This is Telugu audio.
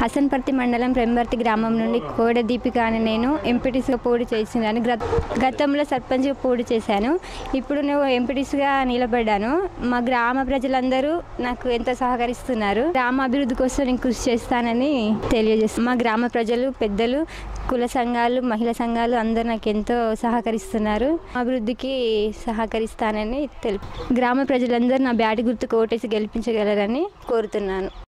హసన్పర్తి మండలం ప్రెంబర్తి గ్రామం నుండి కోడ దీపిక అని నేను ఎంపీటీసీగా పోటీ చేసినాను. గతంలో సర్పంచ్గా పోటీ చేశాను. ఇప్పుడు నేను ఎంపీటీసీగా నిలబడ్డాను. మా గ్రామ ప్రజలందరూ నాకు ఎంతో సహకరిస్తున్నారు గ్రామ అభివృద్ధి కోసం నేను కృషి చేస్తానని తెలియజేస్తాను మా గ్రామ ప్రజలు పెద్దలు కుల సంఘాలు మహిళా సంఘాలు అందరూ నాకు ఎంతో సహకరిస్తున్నారు. అభివృద్ధికి సహకరిస్తానని తెలుపు గ్రామ ప్రజలందరూ నా బ్యాటి గుర్తుకు ఓటేసి గెలిపించగలరని కోరుతున్నాను.